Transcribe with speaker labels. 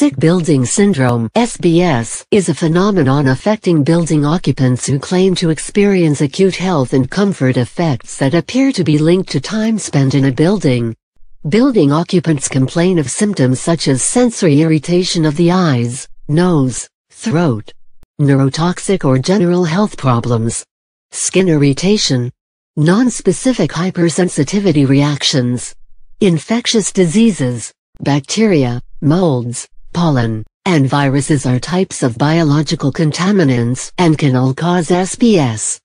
Speaker 1: Sick Building Syndrome SBS, is a phenomenon affecting building occupants who claim to experience acute health and comfort effects that appear to be linked to time spent in a building. Building occupants complain of symptoms such as sensory irritation of the eyes, nose, throat, neurotoxic or general health problems, skin irritation, non-specific hypersensitivity reactions, infectious diseases, bacteria, molds, pollen, and viruses are types of biological contaminants and can all cause SBS.